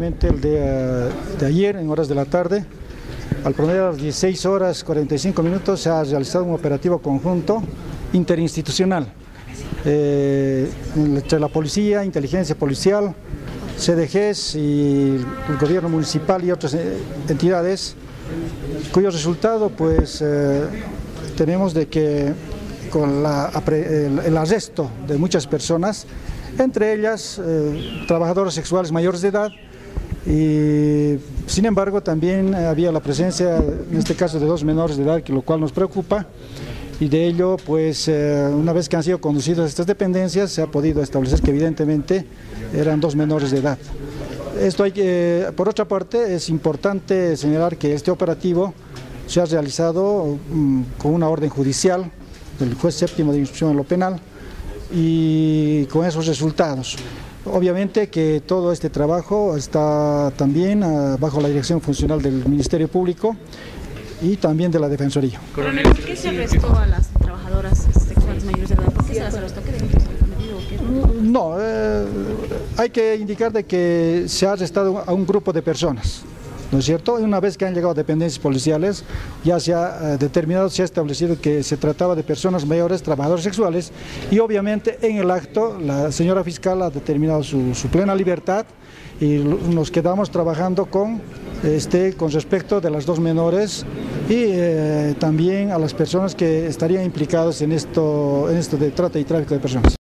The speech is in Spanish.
El día de ayer, en horas de la tarde, al promedio de las 16 horas 45 minutos, se ha realizado un operativo conjunto interinstitucional. Eh, entre la policía, inteligencia policial, CDGs y el gobierno municipal y otras eh, entidades, cuyo resultado pues eh, tenemos de que con el, arresto de muchas personas, entre ellas trabajadores sexuales mayores de edad, y sin embargo también había la presencia, en este caso, de dos menores de edad, que lo cual nos preocupa y de ello, pues eh, una vez que han sido conducidas estas dependencias, se ha podido establecer que evidentemente eran dos menores de edad. Esto hay que, por otra parte, es importante señalar que este operativo se ha realizado mm, con una orden judicial del juez séptimo de instrucción en lo penal y con esos resultados. Obviamente que todo este trabajo está también ah, bajo la dirección funcional del Ministerio Público y también de la Defensoría. Coronel, ¿por qué se arrestó a las trabajadoras sexuales mayores de edad? ¿Por qué se las arrestó? ¿Qué delitos han cometido? No, eh, hay que indicar de que se ha arrestado a un grupo de personas. ¿No es cierto? Y una vez que han llegado dependencias policiales, ya se ha eh, determinado, se ha establecido que se trataba de personas mayores, trabajadores sexuales, y obviamente en el acto la señora fiscal ha determinado su, plena libertad y nos quedamos trabajando con, este, con respecto de las dos menores y eh, también a las personas que estarían implicadas en esto, en esto de trata y tráfico de personas.